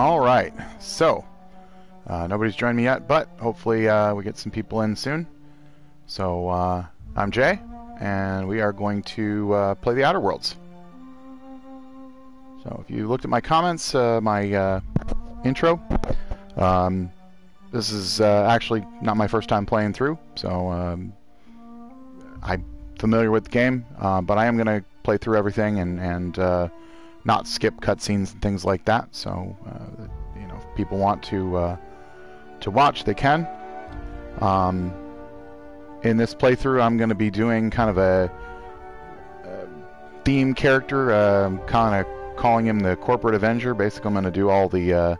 All right, so uh, nobody's joined me yet, but hopefully uh, we get some people in soon. So uh, I'm Jay, and we are going to uh, play the Outer Worlds. So if you looked at my comments, uh, my uh, intro, um, this is actually not my first time playing through, so um, I'm familiar with the game, but I am going to play through everything and and not skip cutscenes and things like that. So, uh, you know, if people want to uh, to watch, they can. Um, in this playthrough, I'm going to be doing kind of a, a theme character, uh, kind of calling him the corporate Avenger. Basically, I'm going to do all the uh,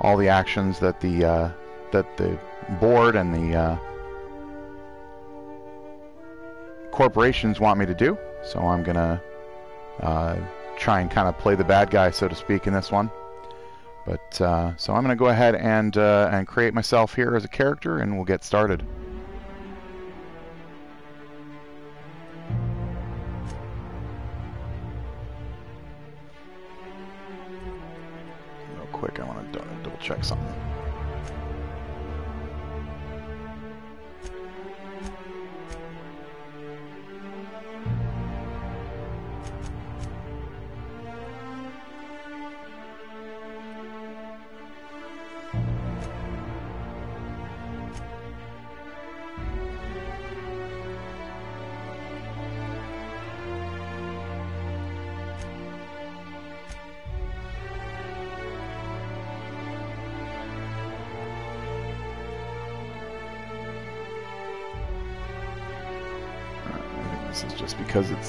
all the actions that the uh, that the board and the uh, corporations want me to do. So I'm going to try and kind of play the bad guy, so to speak, in this one. But uh, so I'm going to go ahead and uh, and create myself here as a character, and we'll get started. Real quick, I want to double check something.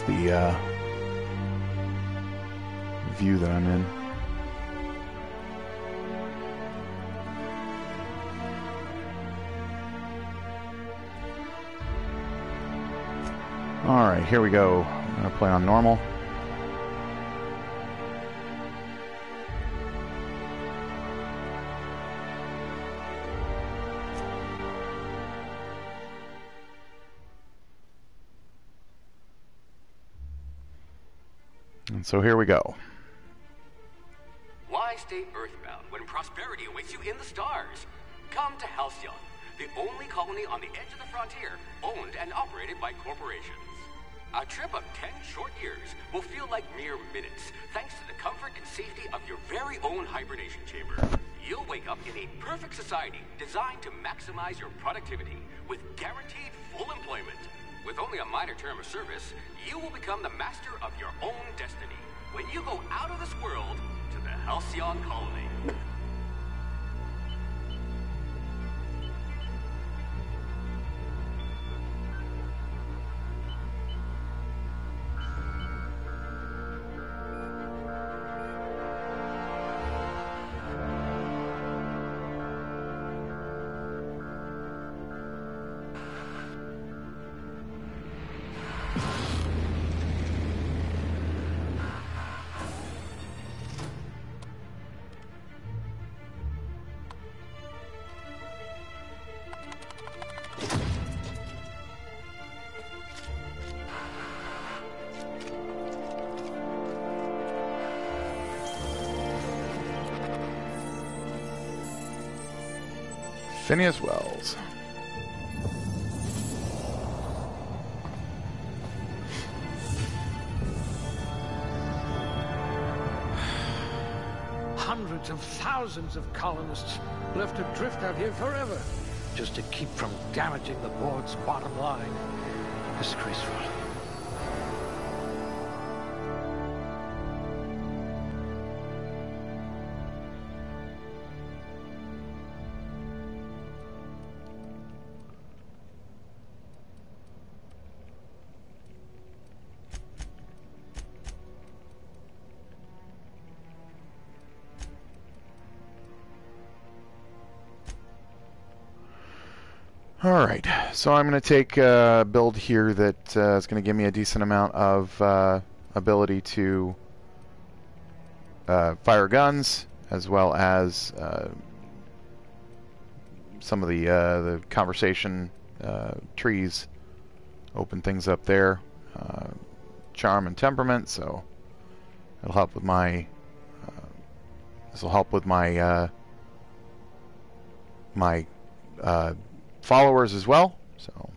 The uh, view that I'm in. Alright, here we go. I'm to play on normal. And so here we go. Why stay earthbound when prosperity awaits you in the stars? Come to Halcyon, the only colony on the edge of the frontier, owned and operated by corporations. A trip of 10 short years will feel like mere minutes, thanks to the comfort and safety of your very own hibernation chamber. You'll wake up in a perfect society designed to maximize your productivity with guaranteed full employment. With only a minor term of service, you will become the master of your own destiny when you go out of this world to the Halcyon Colony. Phineas Wells. Hundreds of thousands of colonists left adrift out here forever, just to keep from damaging the board's bottom line. Disgraceful. Alright, so I'm going to take a build here that uh, is going to give me a decent amount of uh, ability to uh, fire guns, as well as uh, some of the uh, the conversation uh, trees. Open things up there. charm and temperament, so it'll help with my This will help with my my followers as well. So.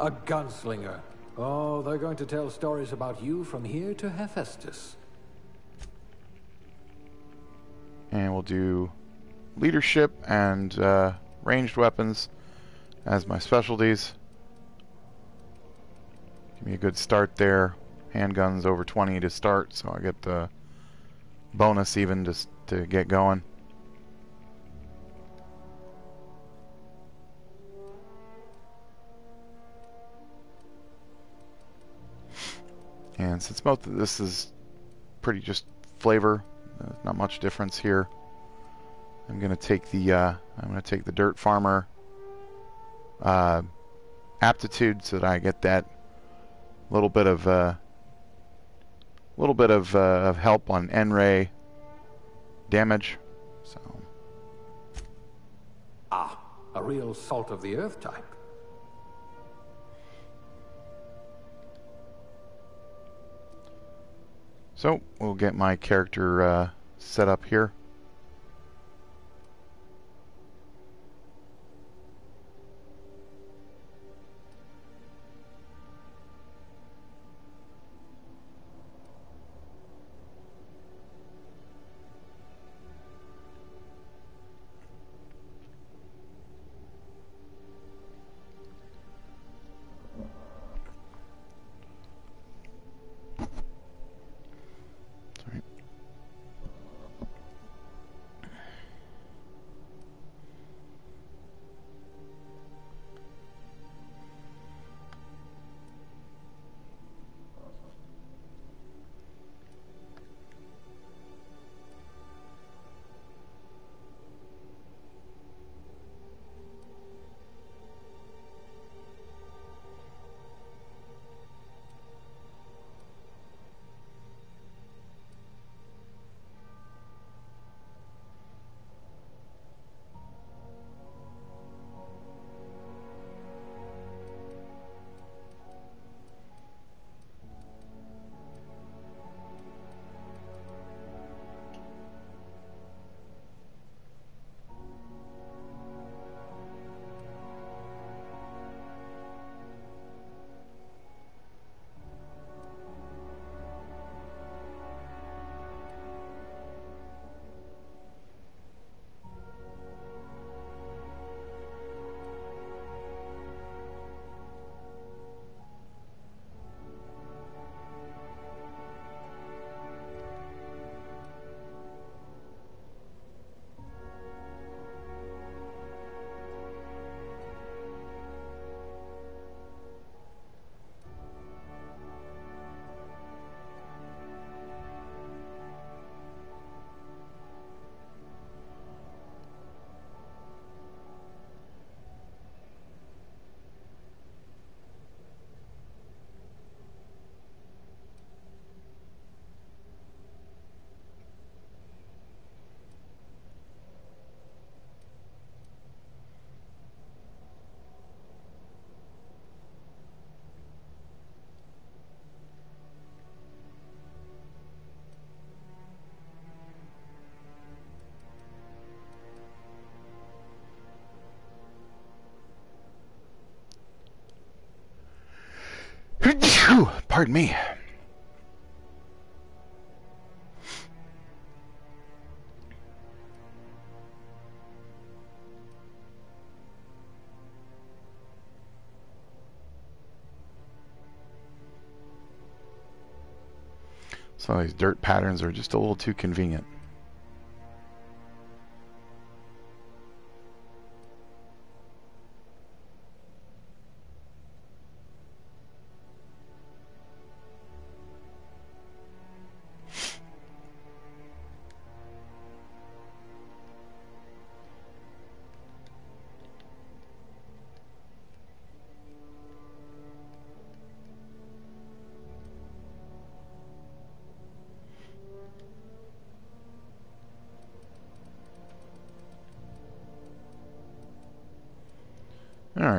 A gunslinger. Oh, they're going to tell stories about you from here to Hephaestus. And we'll do leadership and uh, ranged weapons as my specialties. Give me a good start there. Handguns over 20 to start, so I get the bonus even just to get going. And since both of this is pretty just flavor, not much difference here. I'm gonna take the uh, I'm gonna take the dirt farmer uh, aptitude so that I get that little bit of uh, little bit of, uh, of help on N-ray damage. So Ah, a real salt of the earth type. so we'll get my character uh, set up here. Pardon me. Some of these dirt patterns are just a little too convenient.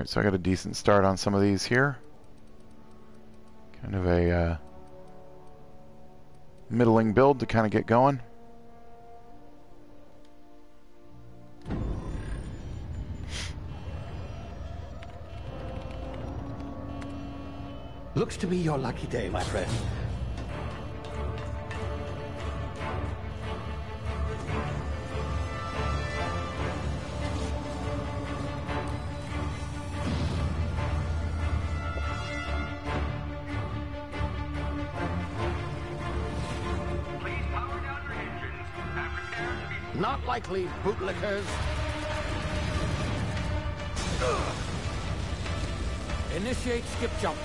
Alright, so I got a decent start on some of these here. Kind of a uh, middling build to kind of get going. Looks to be your lucky day, my friend. Bootlickers. Initiate skip jump.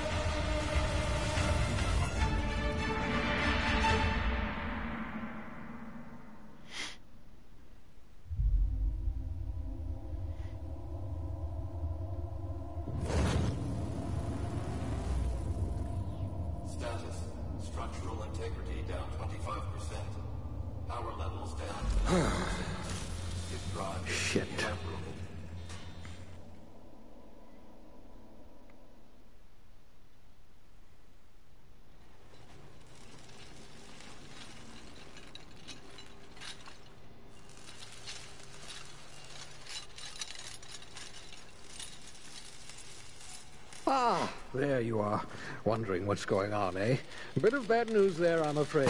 There you are. Wondering what's going on, eh? Bit of bad news there, I'm afraid.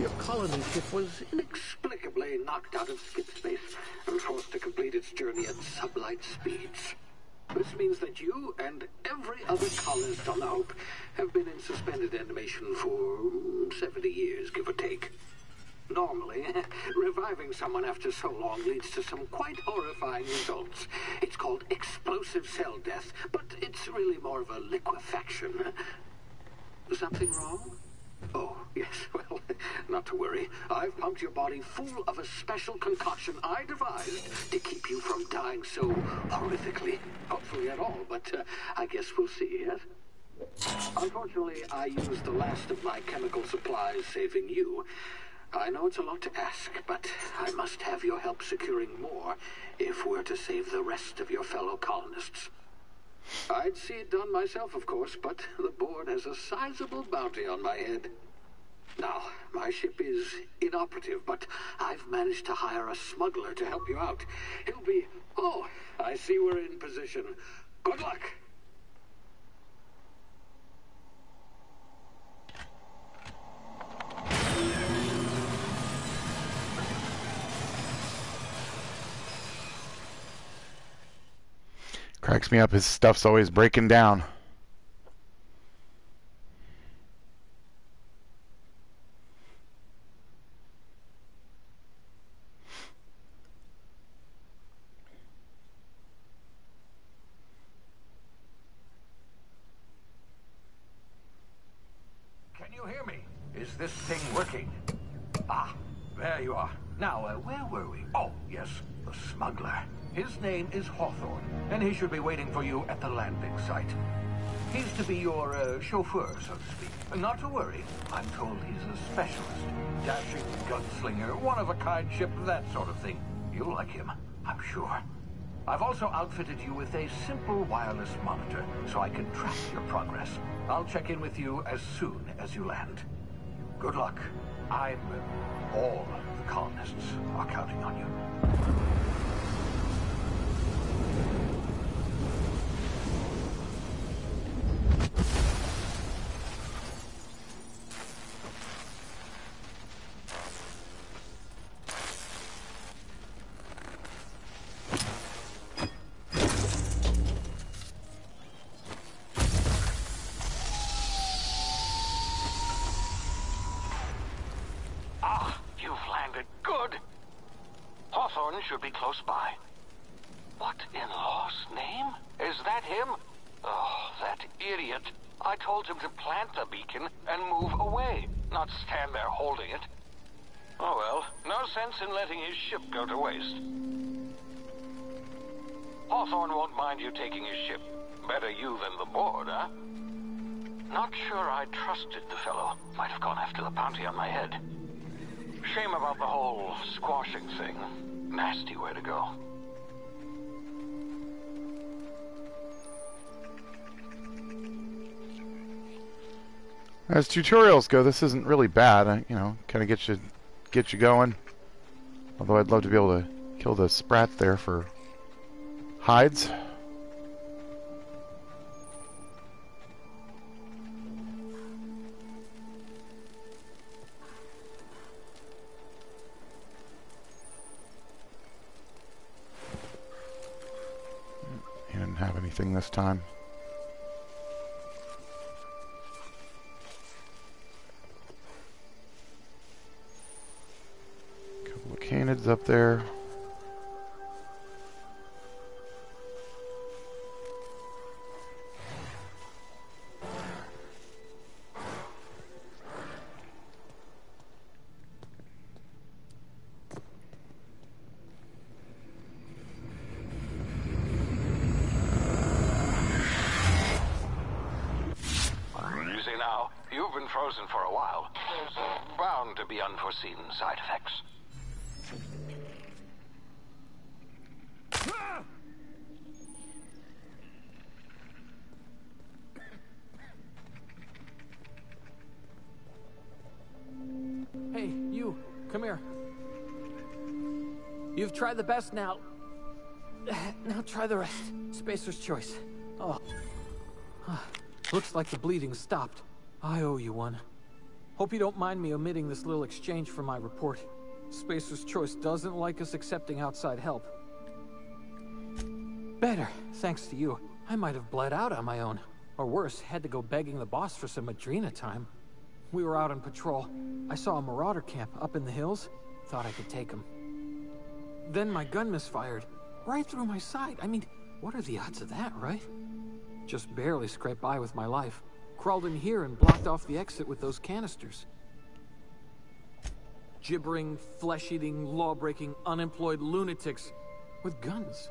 Your colony ship was inexplicably knocked out of skip space and forced to complete its journey at sublight speeds. This means that you and every other colonist on the Hope have been in suspended animation for mm, 70 years, give or take. Normally, reviving someone after so long leads to some quite horrifying results. It's called explosive cell death, but it's really more of a liquefaction. Something wrong? Oh, yes, well, not to worry. I've pumped your body full of a special concoction I devised to keep you from dying so horrifically. Hopefully at all, but uh, I guess we'll see, yes? Unfortunately, I used the last of my chemical supplies saving you. I know it's a lot to ask, but I must have your help securing more if we're to save the rest of your fellow colonists. I'd see it done myself, of course, but the board has a sizable bounty on my head. Now, my ship is inoperative, but I've managed to hire a smuggler to help you out. He'll be... Oh, I see we're in position. Good luck! Cracks me up. His stuff's always breaking down. Can you hear me? Is this thing working? Ah, there you are. Now, uh, where were we? Oh, yes, the smuggler. His name is Hawthorne, and he should be waiting for you at the landing site. He's to be your uh, chauffeur, so to speak. Not to worry. I'm told he's a specialist. Dashing gunslinger, one-of-a-kind ship, that sort of thing. You'll like him, I'm sure. I've also outfitted you with a simple wireless monitor, so I can track your progress. I'll check in with you as soon as you land. Good luck. I'm... all the colonists are counting on you. Close by. What in law's name? Is that him? Oh, that idiot. I told him to plant the beacon and move away, not stand there holding it. Oh well, no sense in letting his ship go to waste. Hawthorne won't mind you taking his ship. Better you than the board, huh? Not sure I trusted the fellow. Might have gone after the bounty on my head. Shame about the whole squashing thing. Nasty way to go. As tutorials go, this isn't really bad. I, you know, kind of get you get you going. Although I'd love to be able to kill the sprat there for hides. Anything this time. A couple of canids up there. The best now. Now try the rest. Spacer's choice. Oh. Looks like the bleeding stopped. I owe you one. Hope you don't mind me omitting this little exchange from my report. Spacer's Choice doesn't like us accepting outside help. Better, thanks to you. I might have bled out on my own. Or worse, had to go begging the boss for some Adrena time. We were out on patrol. I saw a marauder camp up in the hills. Thought I could take him. Then my gun misfired. Right through my side. I mean, what are the odds of that, right? Just barely scraped by with my life. Crawled in here and blocked off the exit with those canisters. Gibbering, flesh-eating, law-breaking, unemployed lunatics with guns.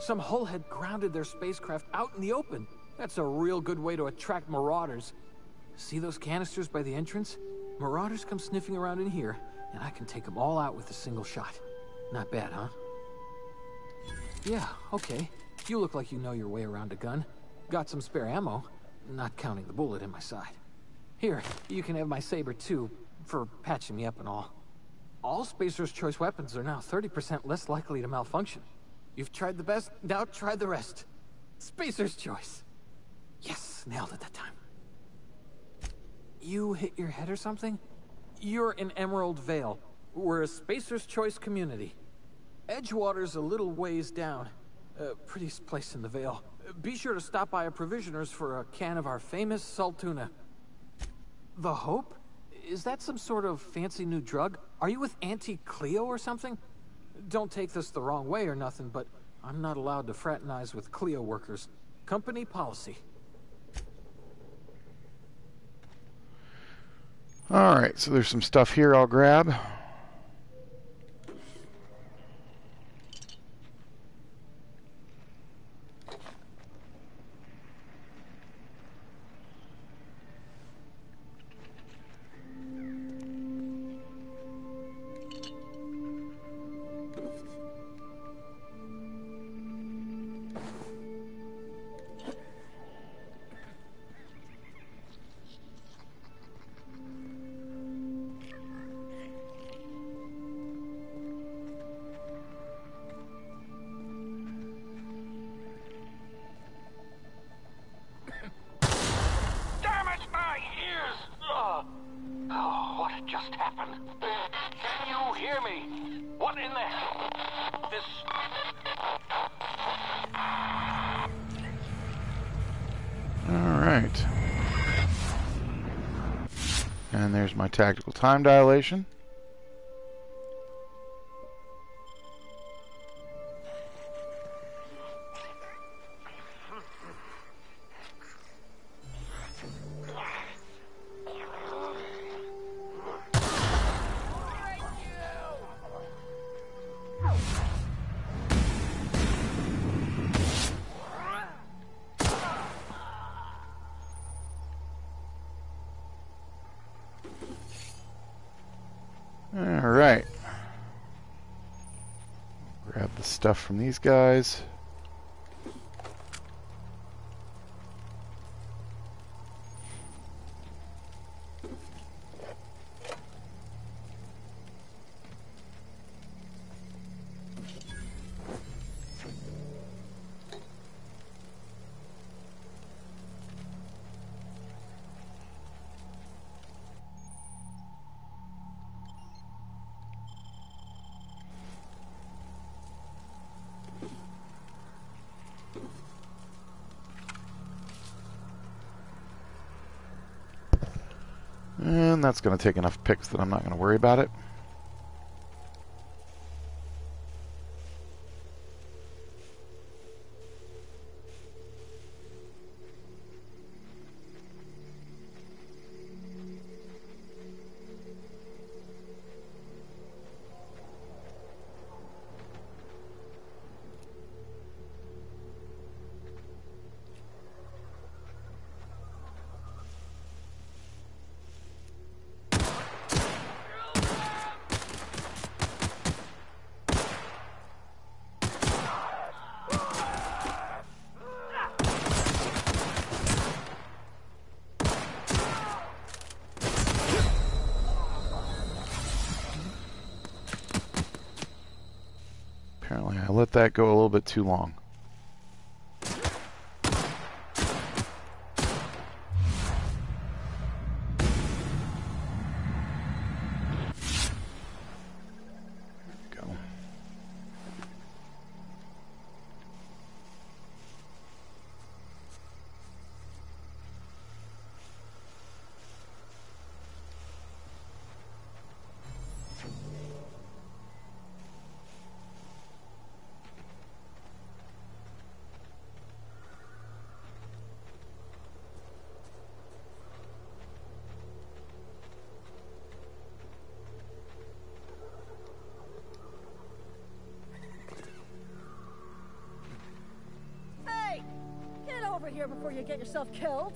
Some hull had grounded their spacecraft out in the open. That's a real good way to attract marauders. See those canisters by the entrance? Marauders come sniffing around in here, and I can take them all out with a single shot. Not bad, huh? Yeah, okay. You look like you know your way around a gun. Got some spare ammo, not counting the bullet in my side. Here, you can have my saber too, for patching me up and all. All Spacer's Choice weapons are now 30% less likely to malfunction. You've tried the best, now try the rest. Spacer's Choice. Yes, nailed it that time. You hit your head or something? You're in Emerald Vale. We're a Spacer's Choice community. Edgewater's a little ways down. A pretty place in the Vale. Be sure to stop by a provisioner's for a can of our famous salt tuna. The Hope? Is that some sort of fancy new drug? Are you with Auntie Cleo or something? Don't take this the wrong way or nothing, but I'm not allowed to fraternize with Cleo workers. Company policy. Alright, so there's some stuff here I'll grab. Can you hear me? What in the... This... Alright. And there's my tactical time dilation. From these guys. That's going to take enough picks that I'm not going to worry about it. That go a little bit too long. Yourself killed!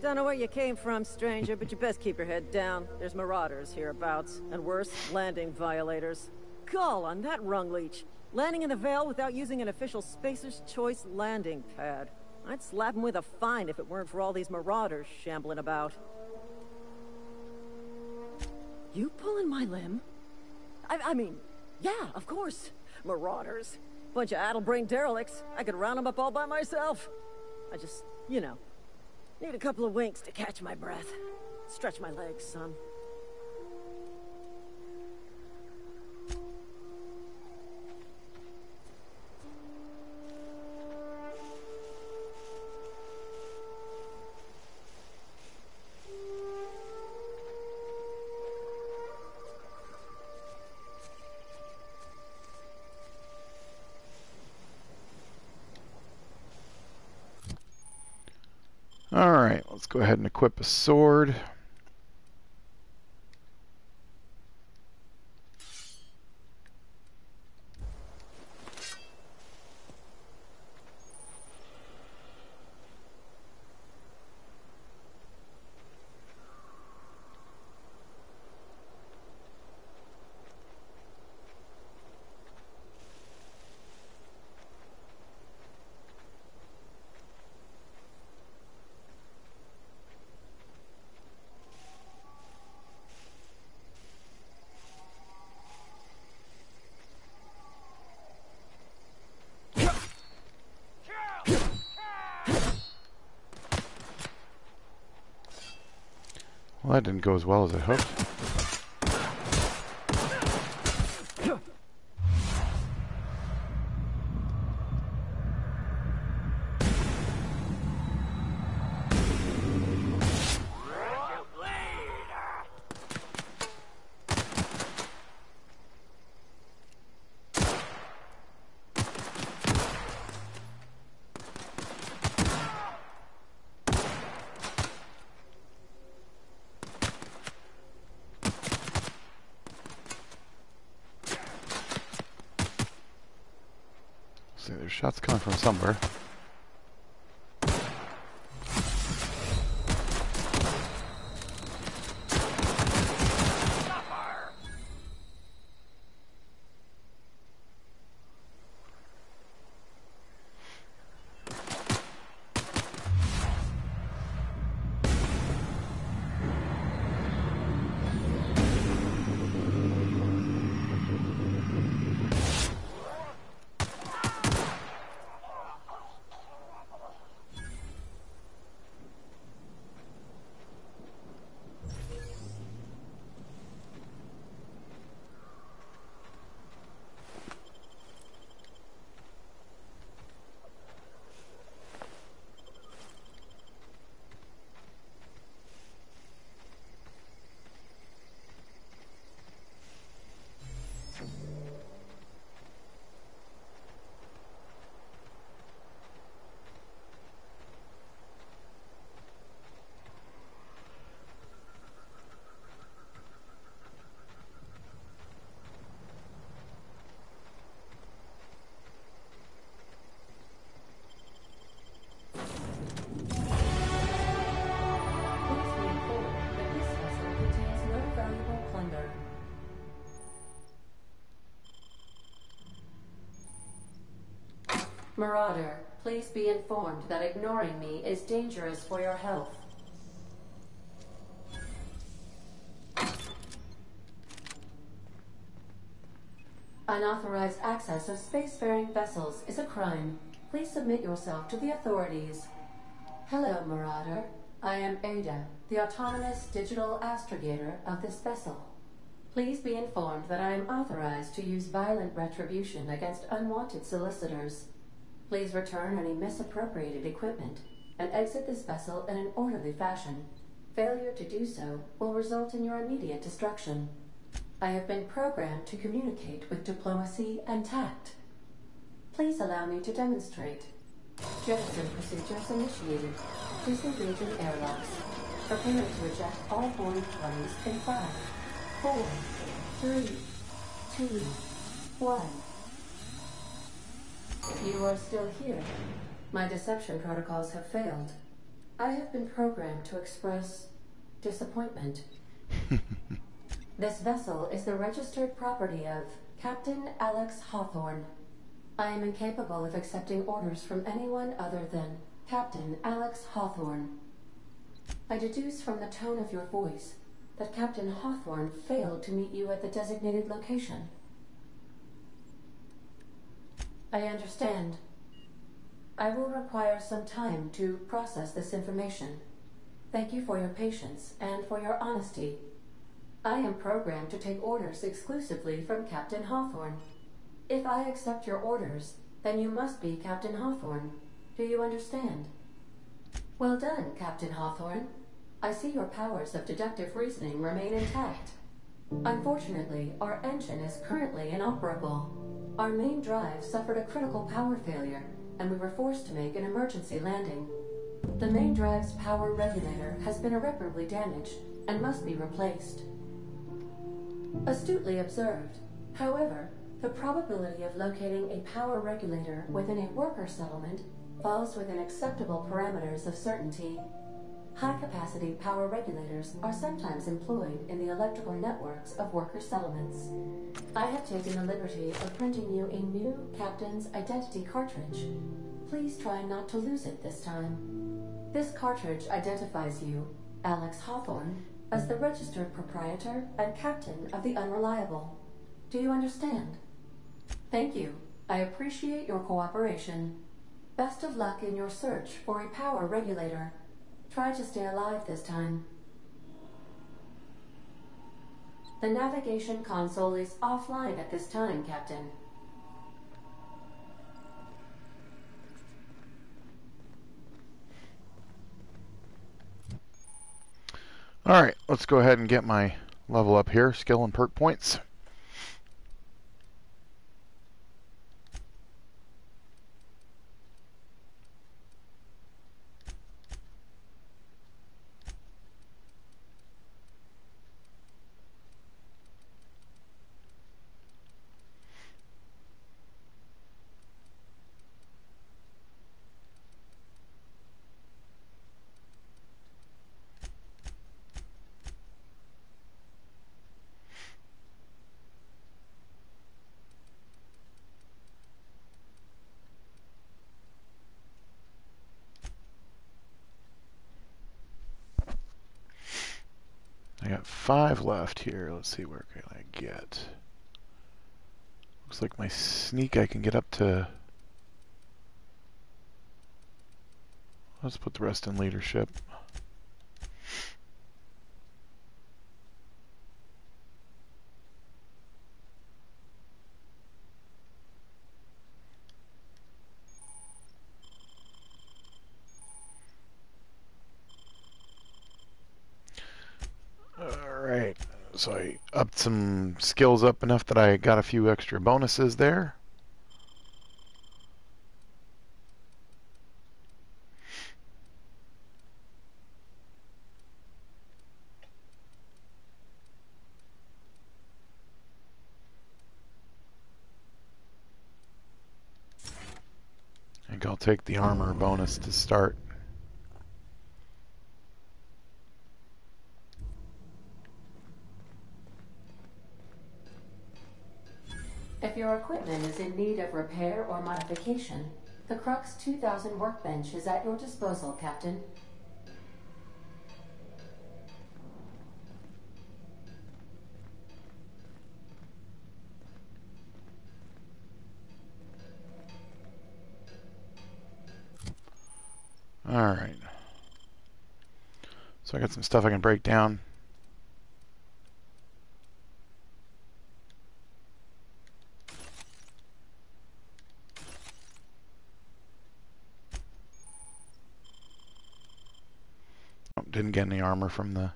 Don't know where you came from, stranger, but you best keep your head down. There's marauders hereabouts, and worse, landing violators. Call on that rung leech. Landing in the Vale without using an official Spacer's Choice landing pad. I'd slap him with a fine if it weren't for all these marauders shambling about. You pulling my limb? I, I mean, yeah, of course. Marauders. Bunch of addle-brained derelicts. I could round them up all by myself. I just, you know, need a couple of winks to catch my breath. Stretch my legs, son. Alright, let's go ahead and equip a sword. Well, that didn't go as well as I hoped. Marauder, please be informed that ignoring me is dangerous for your health. Unauthorized access of spacefaring vessels is a crime. Please submit yourself to the authorities. Hello, Marauder. I am Ada, the autonomous digital astrogator of this vessel. Please be informed that I am authorized to use violent retribution against unwanted solicitors. Please return any misappropriated equipment and exit this vessel in an orderly fashion. Failure to do so will result in your immediate destruction. I have been programmed to communicate with diplomacy and tact. Please allow me to demonstrate. Jettison procedures initiated. Disengaging airlocks. Prepare to eject all board parties in five, four, three, two, one. You are still here. My deception protocols have failed. I have been programmed to express disappointment. this vessel is the registered property of Captain Alex Hawthorne. I am incapable of accepting orders from anyone other than Captain Alex Hawthorne. I deduce from the tone of your voice that Captain Hawthorne failed to meet you at the designated location. I understand. I will require some time to process this information. Thank you for your patience and for your honesty. I am programmed to take orders exclusively from Captain Hawthorne. If I accept your orders, then you must be Captain Hawthorne. Do you understand? Well done, Captain Hawthorne. I see your powers of deductive reasoning remain intact. Unfortunately, our engine is currently inoperable. Our main drive suffered a critical power failure, and we were forced to make an emergency landing. The main drive's power regulator has been irreparably damaged and must be replaced. Astutely observed. However, the probability of locating a power regulator within a worker settlement falls within acceptable parameters of certainty. High-capacity power regulators are sometimes employed in the electrical networks of worker settlements. I have taken the liberty of printing you a new captain's identity cartridge. Please try not to lose it this time. This cartridge identifies you, Alex Hawthorne, as the registered proprietor and captain of the Unreliable. Do you understand? Thank you. I appreciate your cooperation. Best of luck in your search for a power regulator. Try to stay alive this time. The navigation console is offline at this time, Captain. Alright, let's go ahead and get my level up here, skill and perk points. Five left here. Let's see where can I get. Looks like my sneak I can get up to. Let's put the rest in leadership. Alright, so I upped some skills up enough that I got a few extra bonuses there. I think I'll take the armor bonus to start. Your equipment is in need of repair or modification, The Crux 2000 workbench is at your disposal, Captain. Alright. So I got some stuff I can break down. Didn't get any armor from the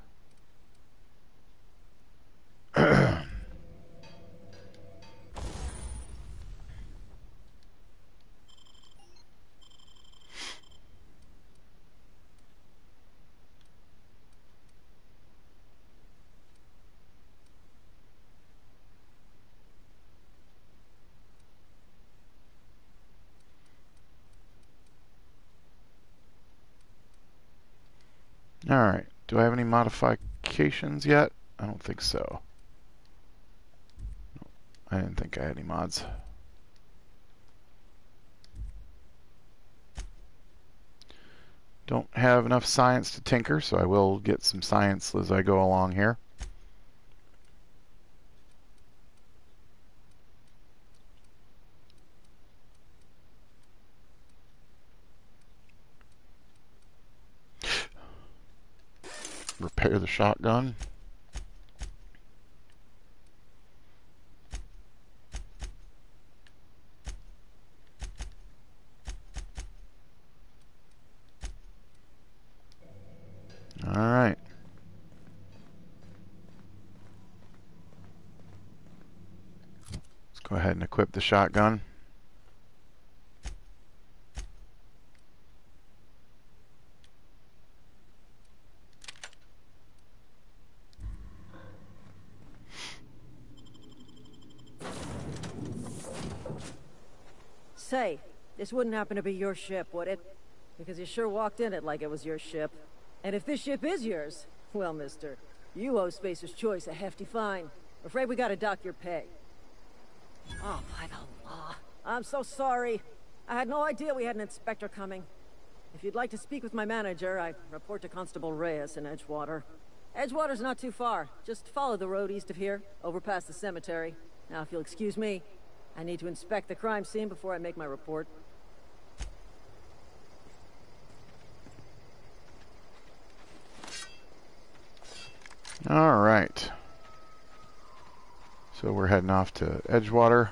Alright, do I have any modifications yet? I don't think so. I didn't think I had any mods. Don't have enough science to tinker, so I will get some science as I go along here. repair the shotgun. All right. Let's go ahead and equip the shotgun. Say, this wouldn't happen to be your ship, would it? Because you sure walked in it like it was your ship. And if this ship is yours, well, mister, you owe Spacer's Choice a hefty fine. Afraid we gotta dock your pay. Oh, by the law. I'm so sorry. I had no idea we had an inspector coming. If you'd like to speak with my manager, I report to Constable Reyes in Edgewater. Edgewater's not too far. Just follow the road east of here, over past the cemetery. Now, if you'll excuse me, I need to inspect the crime scene before I make my report. All right. So we're heading off to Edgewater.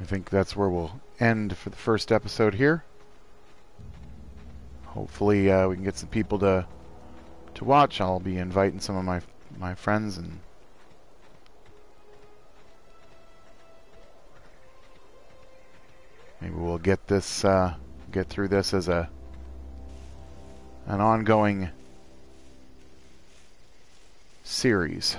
I think that's where we'll end for the first episode here. Hopefully uh, we can get some people to to watch. I'll be inviting some of my my friends and maybe we'll get this uh, get through this as a an ongoing series.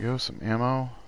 Go, some ammo.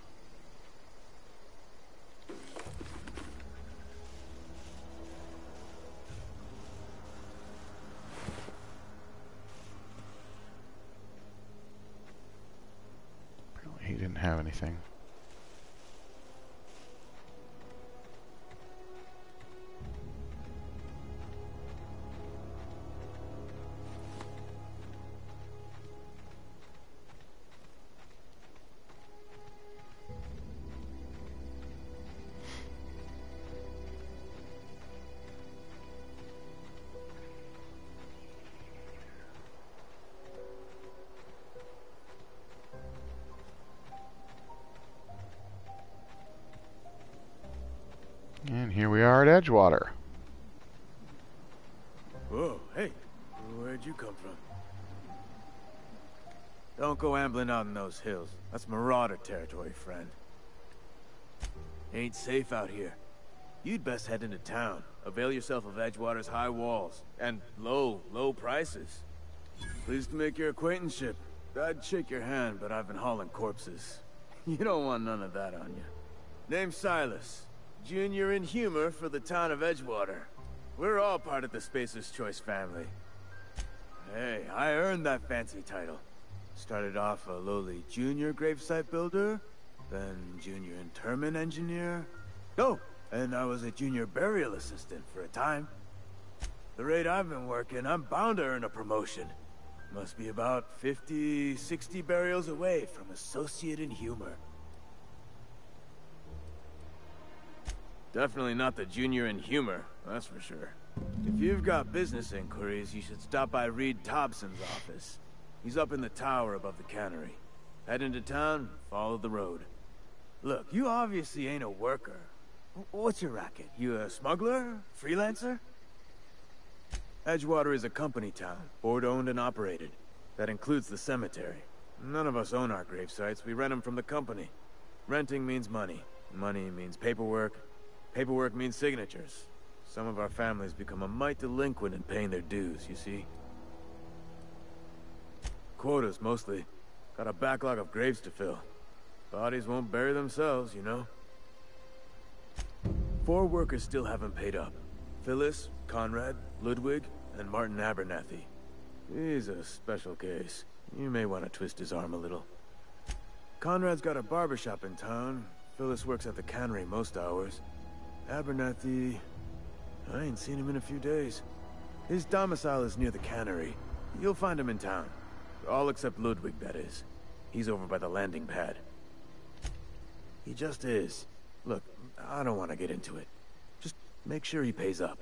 Edgewater. Whoa, hey, where'd you come from? Don't go ambling out in those hills. That's marauder territory, friend. Ain't safe out here. You'd best head into town. Avail yourself of Edgewater's high walls. And low, low prices. Pleased to make your acquaintanceship. I'd shake your hand, but I've been hauling corpses. You don't want none of that on you. Name's Silas. Junior inhumer for the town of Edgewater. We're all part of the Spacer's Choice family. Hey, I earned that fancy title. Started off a lowly junior gravesite builder, then junior interment engineer. Oh, and I was a junior burial assistant for a time. The rate I've been working, I'm bound to earn a promotion. Must be about 50, 60 burials away from associate inhumer. Definitely not the junior inhumer, that's for sure. If you've got business inquiries, you should stop by Reed Tobson's office. He's up in the tower above the cannery. Head into town, follow the road. Look, you obviously ain't a worker. What's your racket? You a smuggler? Freelancer? Edgewater is a company town, board-owned and operated. That includes the cemetery. None of us own our grave sites, we rent them from the company. Renting means money. Money means paperwork. Paperwork means signatures. Some of our families become a mite delinquent in paying their dues, you see? Quotas, mostly. Got a backlog of graves to fill. Bodies won't bury themselves, you know? Four workers still haven't paid up. Phyllis, Conrad, Ludwig, and Martin Abernathy. He's a special case. You may want to twist his arm a little. Conrad's got a barbershop in town. Phyllis works at the cannery most hours. Abernathy... I ain't seen him in a few days. His domicile is near the cannery. You'll find him in town. All except Ludwig, that is. He's over by the landing pad. He just is. Look, I don't want to get into it. Just make sure he pays up.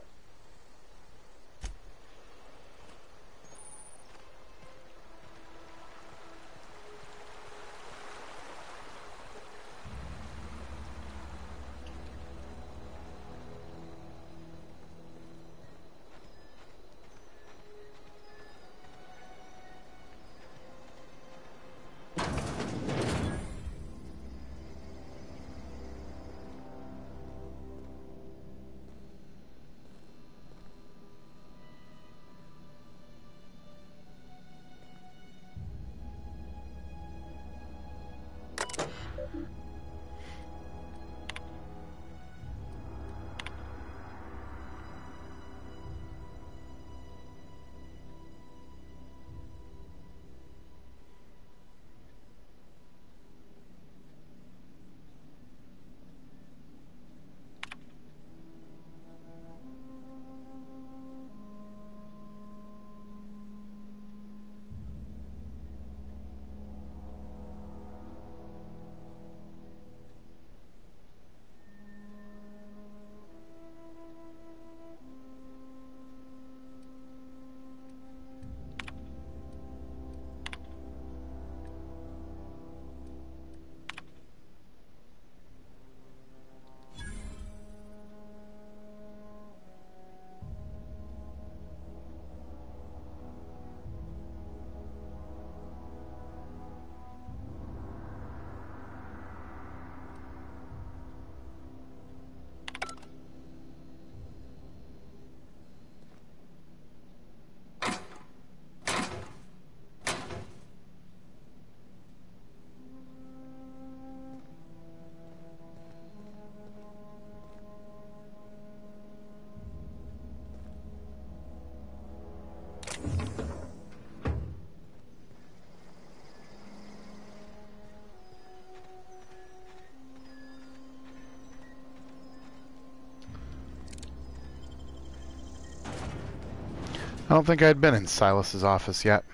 I don't think I'd been in Silas's office yet.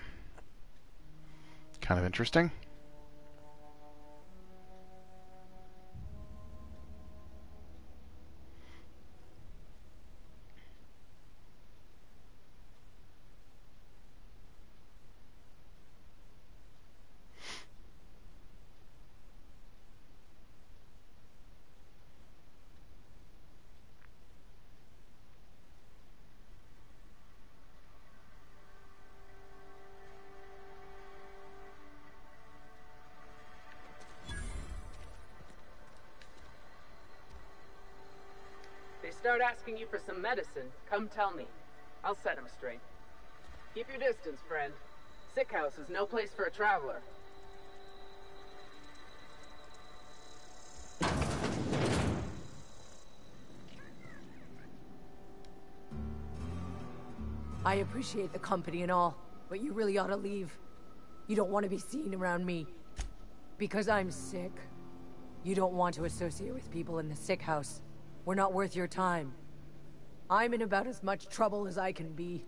Kind of interesting. Asking you for some medicine, come tell me. I'll set him straight. Keep your distance, friend. Sick house is no place for a traveler. I appreciate the company and all, but you really ought to leave. You don't want to be seen around me. Because I'm sick. You don't want to associate with people in the sick house. We're not worth your time. I'm in about as much trouble as I can be.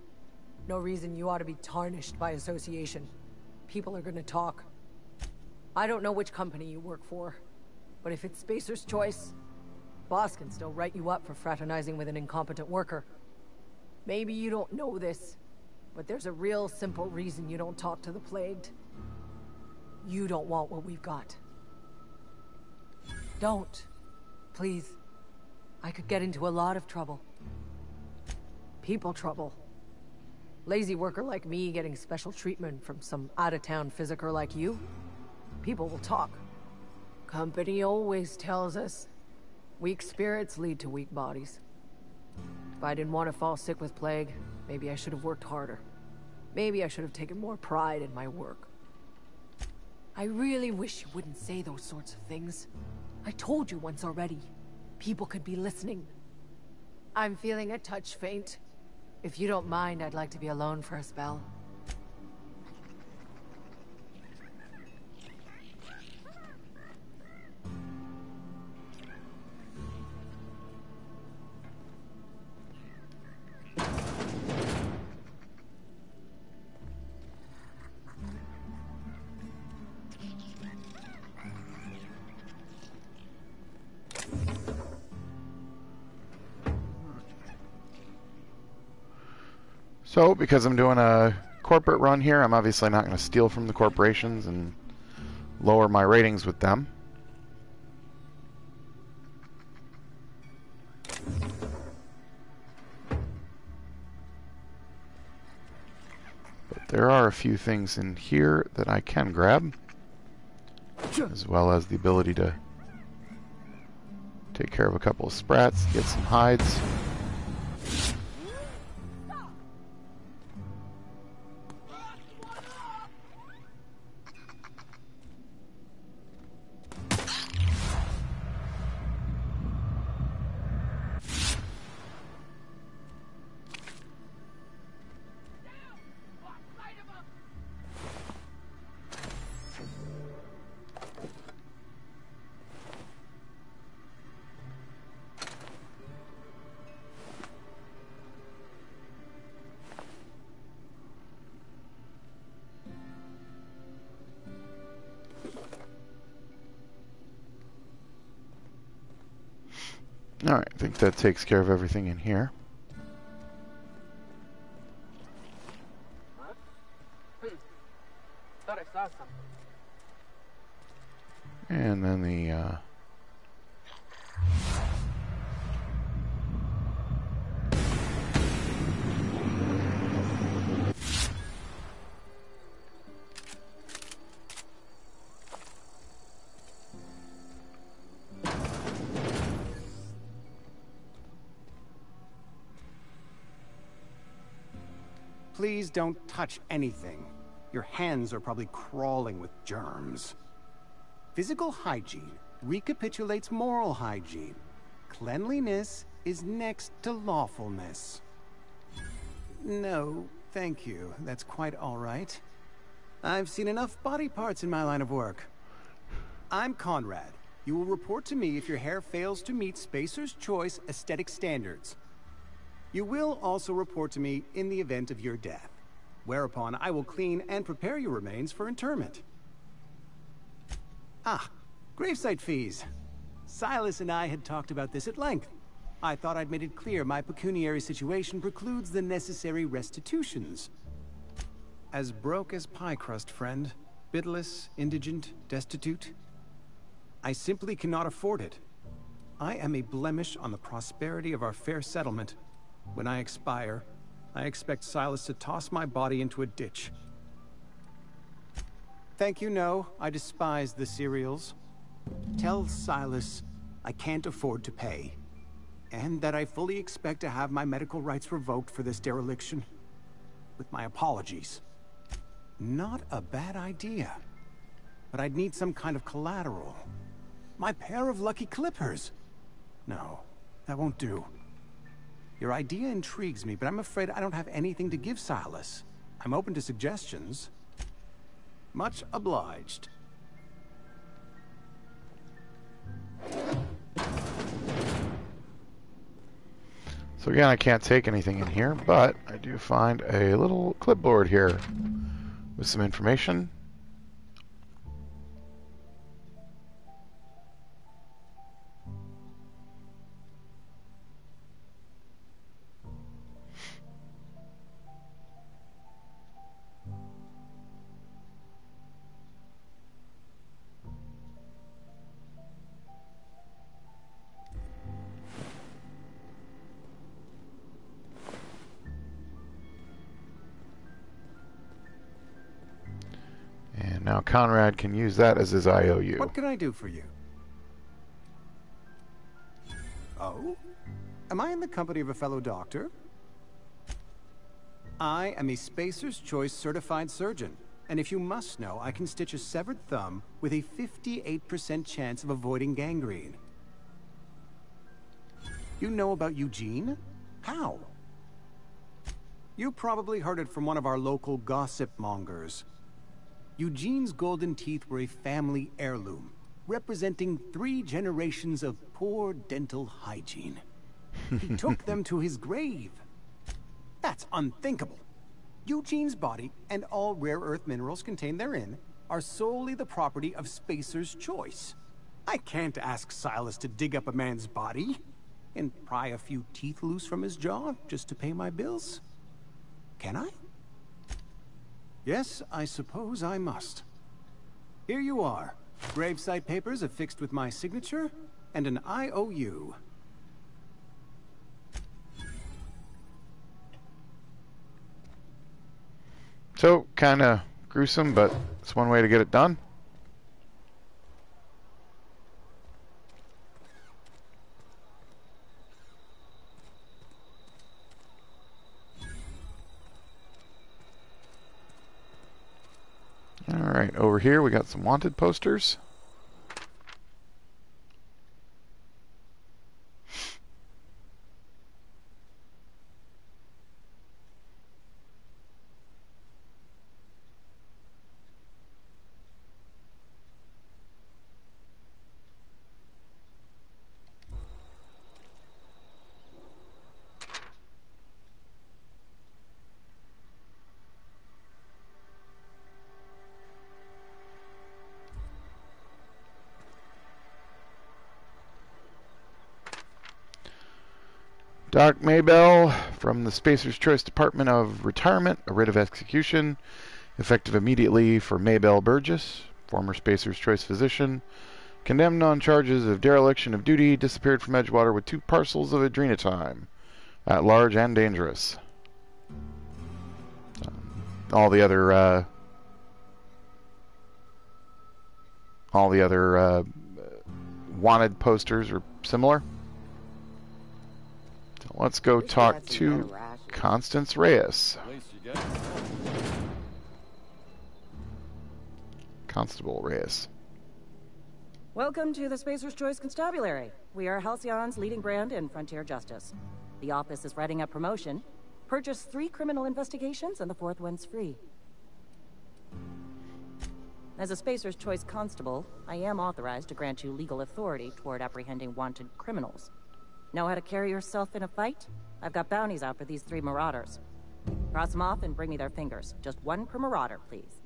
No reason you ought to be tarnished by association. People are gonna talk. I don't know which company you work for, but if it's Spacer's choice, boss can still write you up for fraternizing with an incompetent worker. Maybe you don't know this, but there's a real simple reason you don't talk to the Plagued. You don't want what we've got. Don't. Please. I could get into a lot of trouble. People trouble. Lazy worker like me getting special treatment from some out-of-town physiker like you? People will talk. Company always tells us, weak spirits lead to weak bodies. If I didn't want to fall sick with plague, maybe I should have worked harder. Maybe I should have taken more pride in my work. I really wish you wouldn't say those sorts of things. I told you once already. People could be listening. I'm feeling a touch faint. If you don't mind, I'd like to be alone for a spell. So, because I'm doing a corporate run here, I'm obviously not going to steal from the corporations and lower my ratings with them. But there are a few things in here that I can grab, as well as the ability to take care of a couple of sprats, get some hides. Takes care of everything in here. Touch anything. Your hands are probably crawling with germs. Physical hygiene recapitulates moral hygiene. Cleanliness is next to lawfulness. No, thank you. That's quite all right. I've seen enough body parts in my line of work. I'm Conrad. You will report to me if your hair fails to meet Spacer's Choice aesthetic standards. You will also report to me in the event of your death, whereupon I will clean and prepare your remains for interment. Ah, gravesite fees. Silas and I had talked about this at length. I thought I'd made it clear my pecuniary situation precludes the necessary restitutions. As broke as pie crust, friend. Bidless, indigent, destitute. I simply cannot afford it. I am a blemish on the prosperity of our fair settlement. When I expire, I expect Silas to toss my body into a ditch. Thank you, no. I despise the cereals. Tell Silas I can't afford to pay. and that I fully expect to have my medical rights revoked for this dereliction. With my apologies. Not a bad idea. But I'd need some kind of collateral. My pair of lucky clippers. No, that won't do. Your idea intrigues me, but I'm afraid I don't have anything to give Silas. I'm open to suggestions. Much obliged. So again, I can't take anything in here, but I do find a little clipboard here with some information. Now Conrad can use that as his IOU. What can I do for you? Oh? Am I in the company of a fellow doctor? I am a Spacer's Choice certified surgeon. And if you must know, I can stitch a severed thumb with a 58% chance of avoiding gangrene. You know about Eugene? How? You probably heard it from one of our local gossip mongers. Eugene's golden teeth were a family heirloom, representing three generations of poor dental hygiene. He took them to his grave. That's unthinkable. Eugene's body and all rare earth minerals contained therein are solely the property of Spacer's Choice. I can't ask Silas to dig up a man's body and pry a few teeth loose from his jaw just to pay my bills. Can I? Yes, I suppose I must. Here you are. Gravesite papers affixed with my signature and an IOU. So, kind of gruesome, but it's one way to get it done. Alright, over here we got some wanted posters. Doc Maybell from the Spacer's Choice Department of Retirement, a writ of execution, effective immediately for Maybell Burgess, former Spacer's Choice physician, condemned on charges of dereliction of duty, disappeared from Edgewater with two parcels of adrenatime, at large and dangerous. Um, all the other, uh, all the other uh, wanted posters are similar. Let's go talk to Constance Reyes. Constable Reyes. Welcome to the Spacer's Choice Constabulary. We are Halcyon's leading brand in frontier justice. The office is writing a promotion. Purchase three criminal investigations and the fourth one's free. As a Spacer's Choice constable, I am authorized to grant you legal authority toward apprehending wanted criminals. Know how to carry yourself in a fight? I've got bounties out for these three marauders. Cross them off and bring me their fingers. Just one per marauder, please.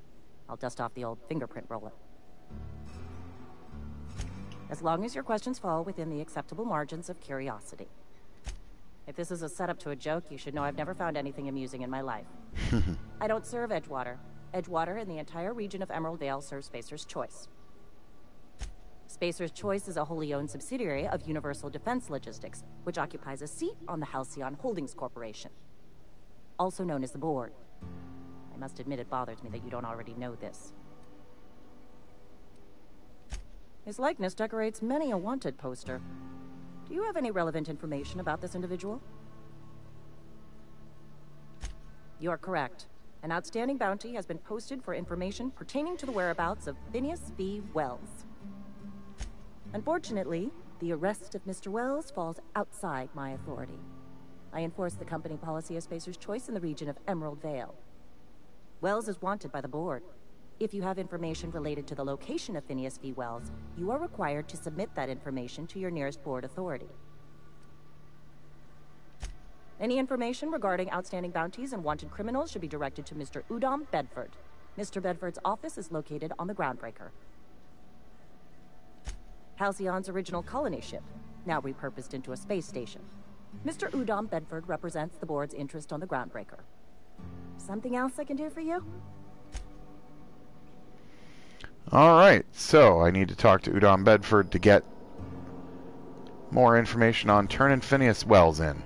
I'll dust off the old fingerprint roller. As long as your questions fall within the acceptable margins of curiosity. If this is a setup to a joke, you should know I've never found anything amusing in my life. I don't serve Edgewater. Edgewater and the entire region of Emerald Vale serve Spacer's Choice. Spacer's Choice is a wholly owned subsidiary of Universal Defense Logistics, which occupies a seat on the Halcyon Holdings Corporation, also known as the Board. I must admit it bothers me that you don't already know this. His likeness decorates many a wanted poster. Do you have any relevant information about this individual? You are correct. An outstanding bounty has been posted for information pertaining to the whereabouts of Phineas V. Wells. Unfortunately, the arrest of Mr. Wells falls outside my authority. I enforce the company policy of Spacer's Choice in the region of Emerald Vale. Wells is wanted by the board. If you have information related to the location of Phineas V. Wells, you are required to submit that information to your nearest board authority. Any information regarding outstanding bounties and wanted criminals should be directed to Mr. Udom Bedford. Mr. Bedford's office is located on the Groundbreaker. Halcyon's original colony ship, now repurposed into a space station. Mr. Udom Bedford represents the board's interest on the Groundbreaker. Something else I can do for you? All right, so I need to talk to Udom Bedford to get more information on turning Phineas Wells in.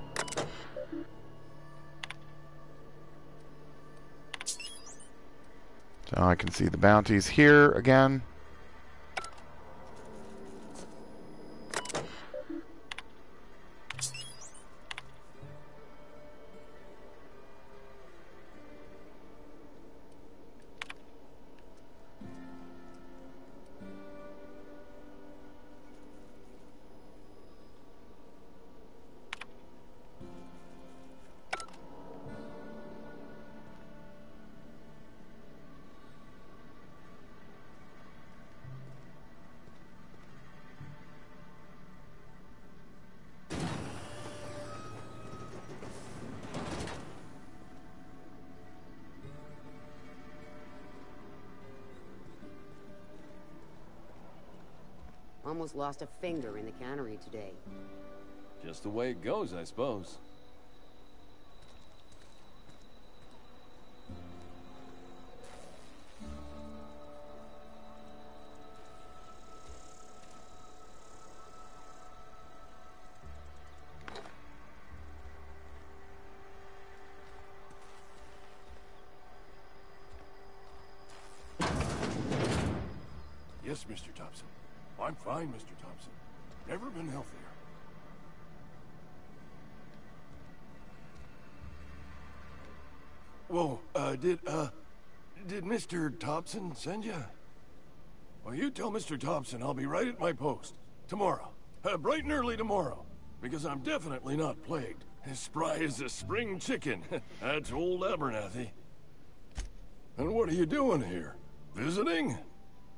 So I can see the bounties here again. Lost a finger in the cannery today. Just the way it goes, I suppose. Whoa, uh, did, uh, did Mr. Tobson send you? Well, you tell Mr. Tobson I'll be right at my post. Tomorrow. Uh, bright and early tomorrow. Because I'm definitely not plagued. As spry as a spring chicken. That's old Abernathy. And what are you doing here? Visiting?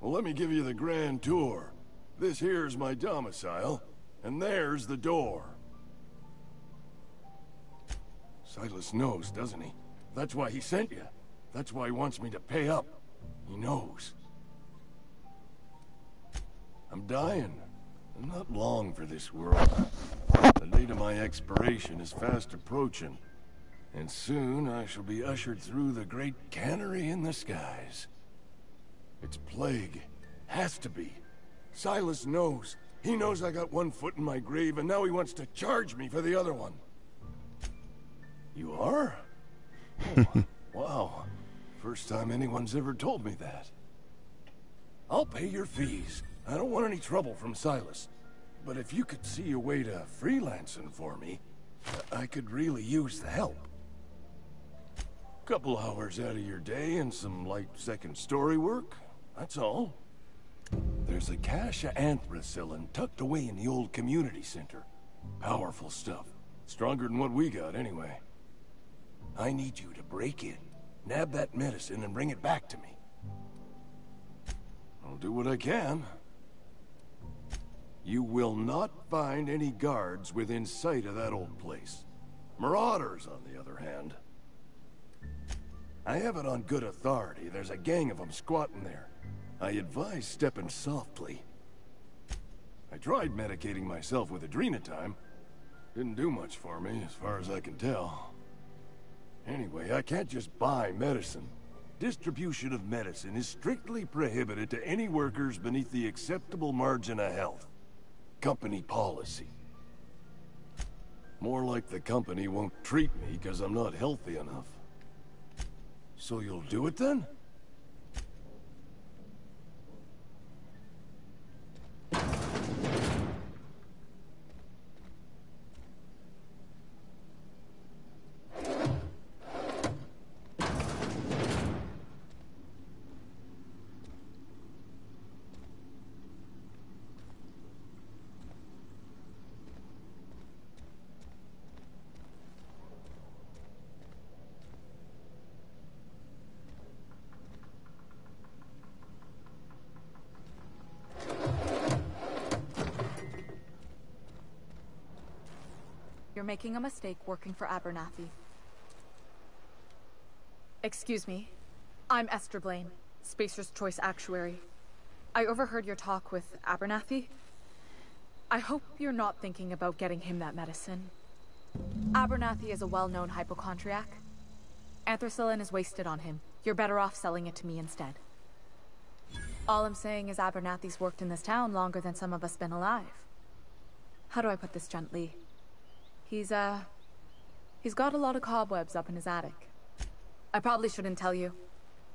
Well, let me give you the grand tour. This here's my domicile, and there's the door. Silas knows, doesn't he? That's why he sent you. That's why he wants me to pay up. He knows. I'm dying. I'm not long for this world. The date of my expiration is fast approaching. And soon I shall be ushered through the great cannery in the skies. It's plague. Has to be. Silas knows. He knows I got one foot in my grave, and now he wants to charge me for the other one. You are? Oh, wow. First time anyone's ever told me that. I'll pay your fees. I don't want any trouble from Silas. But if you could see a way to freelancing for me, I could really use the help. Couple hours out of your day and some light second story work, that's all. There's a cache of anthracillin tucked away in the old community center. Powerful stuff. Stronger than what we got, anyway. I need you to break in, nab that medicine, and bring it back to me. I'll do what I can. You will not find any guards within sight of that old place. Marauders, on the other hand. I have it on good authority. There's a gang of them squatting there. I advise stepping softly. I tried medicating myself with Adrenatime. Didn't do much for me, as far as I can tell. Anyway, I can't just buy medicine. Distribution of medicine is strictly prohibited to any workers beneath the acceptable margin of health. Company policy. More like the company won't treat me because I'm not healthy enough. So you'll do it then? Making a mistake working for Abernathy. Excuse me. I'm Esther Blaine, Spacer's Choice Actuary. I overheard your talk with Abernathy. I hope you're not thinking about getting him that medicine. Abernathy is a well-known hypochondriac. Anthracillin is wasted on him. You're better off selling it to me instead. All I'm saying is Abernathy's worked in this town longer than some of us been alive. How do I put this gently? He's, uh... He's got a lot of cobwebs up in his attic. I probably shouldn't tell you.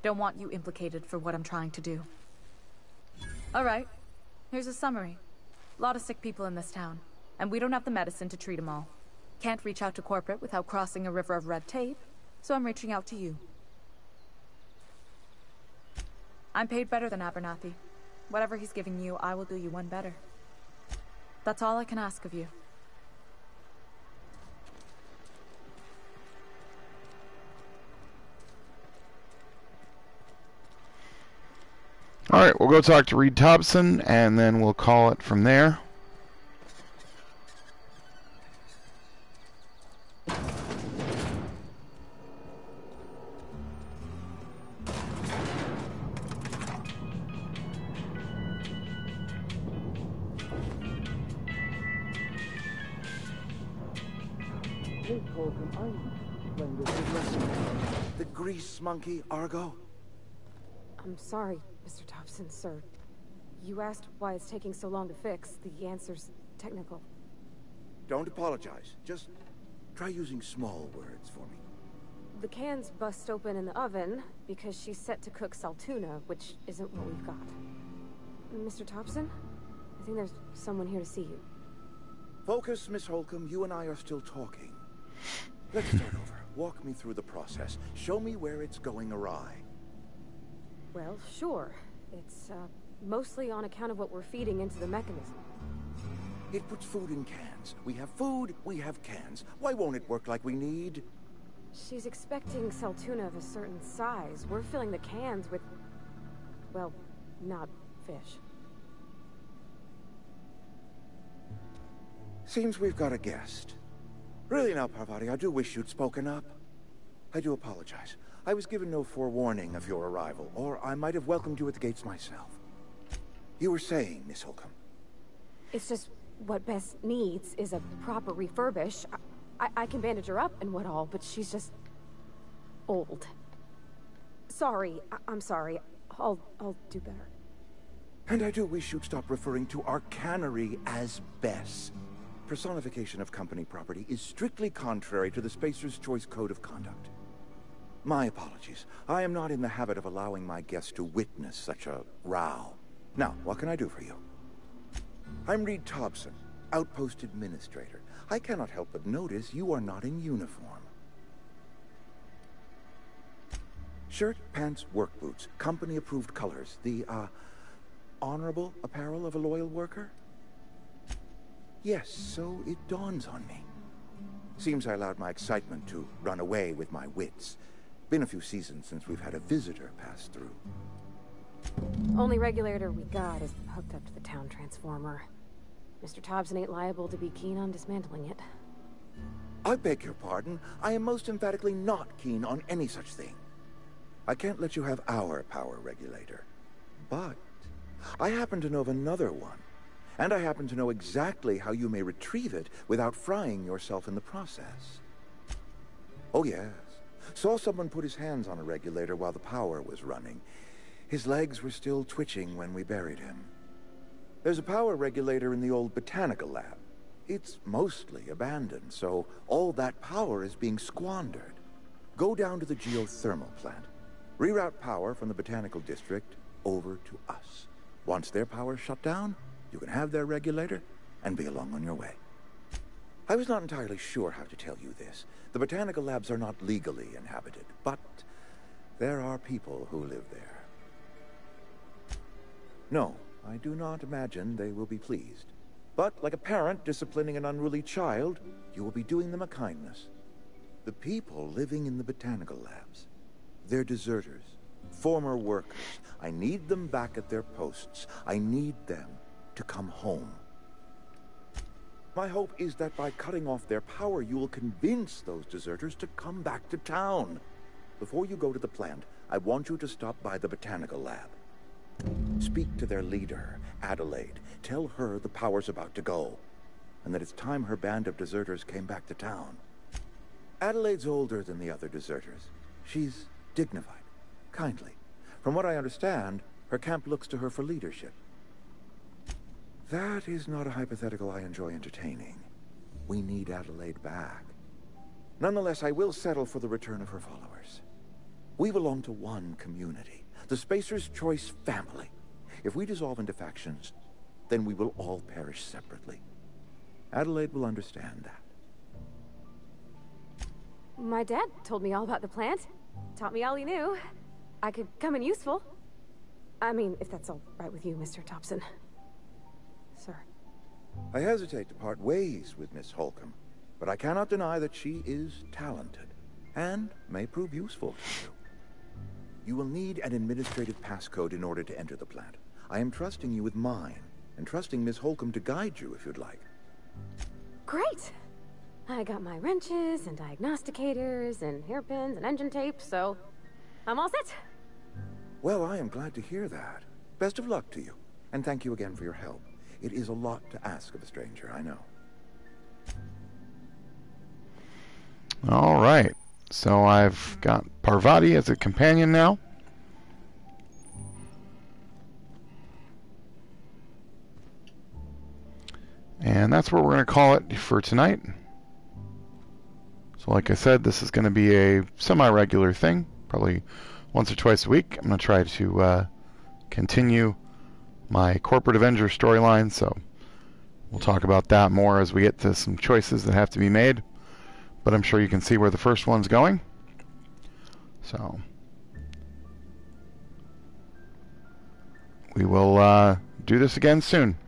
Don't want you implicated for what I'm trying to do. Alright. Here's a summary. A lot of sick people in this town, and we don't have the medicine to treat them all. Can't reach out to corporate without crossing a river of red tape, so I'm reaching out to you. I'm paid better than Abernathy. Whatever he's giving you, I will do you one better. That's all I can ask of you. All right, we'll go talk to Reed Tobson, and then we'll call it from there. The grease monkey, Argo? I'm sorry, Mr. Tobson, sir. You asked why it's taking so long to fix. The answer's technical. Don't apologize. Just try using small words for me. The can's bust open in the oven because she's set to cook saltuna, which isn't what we've got. Mr. Tobson? I think there's someone here to see you. Focus, Miss Holcomb. You and I are still talking. Let's start over. Walk me through the process. Show me where it's going awry. Well, sure. It's, uh, mostly on account of what we're feeding into the mechanism. It puts food in cans. We have food, we have cans. Why won't it work like we need? She's expecting saltuna of a certain size. We're filling the cans with... well, not fish. Seems we've got a guest. Really now, Parvati, I do wish you'd spoken up. I do apologize. I was given no forewarning of your arrival, or I might have welcomed you at the gates myself. You were saying, Miss Holcomb. It's just what Bess needs is a proper refurbish. I, I, I can bandage her up and what all, but she's just... old. Sorry, I I'm sorry. I'll, I'll do better. And I do wish you'd stop referring to our cannery as Bess. Personification of company property is strictly contrary to the Spacer's Choice Code of Conduct. My apologies. I am not in the habit of allowing my guests to witness such a row. Now, what can I do for you? I'm Reed Tobson, Outpost Administrator. I cannot help but notice you are not in uniform. Shirt, pants, work boots, company-approved colors. The, uh, honorable apparel of a loyal worker? Yes, so it dawns on me. Seems I allowed my excitement to run away with my wits. Been a few seasons since we've had a visitor pass through. Only regulator we got is hooked up to the town transformer. Mr. Tobson ain't liable to be keen on dismantling it. I beg your pardon. I am most emphatically not keen on any such thing. I can't let you have our power regulator. But I happen to know of another one. And I happen to know exactly how you may retrieve it without frying yourself in the process. Oh, yes. Saw someone put his hands on a regulator while the power was running. His legs were still twitching when we buried him. There's a power regulator in the old botanical lab. It's mostly abandoned, so all that power is being squandered. Go down to the geothermal plant. Reroute power from the botanical district over to us. Once their power's shut down, you can have their regulator and be along on your way. I was not entirely sure how to tell you this. The botanical labs are not legally inhabited, but there are people who live there. No, I do not imagine they will be pleased. But like a parent disciplining an unruly child, you will be doing them a kindness. The people living in the botanical labs, they're deserters, former workers. I need them back at their posts. I need them to come home. My hope is that by cutting off their power, you will convince those deserters to come back to town. Before you go to the plant, I want you to stop by the botanical lab. Speak to their leader, Adelaide. Tell her the power's about to go, and that it's time her band of deserters came back to town. Adelaide's older than the other deserters. She's dignified, kindly. From what I understand, her camp looks to her for leadership. That is not a hypothetical I enjoy entertaining. We need Adelaide back. Nonetheless, I will settle for the return of her followers. We belong to one community, the Spacer's Choice family. If we dissolve into factions, then we will all perish separately. Adelaide will understand that. My dad told me all about the plant. Taught me all he knew. I could come in useful. I mean, if that's all right with you, Mr. Tobson. I hesitate to part ways with Miss Holcomb, but I cannot deny that she is talented and may prove useful to you. You will need an administrative passcode in order to enter the plant. I am trusting you with mine, and trusting Miss Holcomb to guide you if you'd like. Great! I got my wrenches and diagnosticators and hairpins and engine tape, so I'm all set. Well, I am glad to hear that. Best of luck to you, and thank you again for your help. It is a lot to ask of a stranger, I know. All right. So I've got Parvati as a companion now. And that's what we're going to call it for tonight. So like I said, this is going to be a semi-regular thing, probably once or twice a week. I'm going to try to uh, continue my Corporate Avenger storyline, so we'll talk about that more as we get to some choices that have to be made. But I'm sure you can see where the first one's going. So we will uh, do this again soon.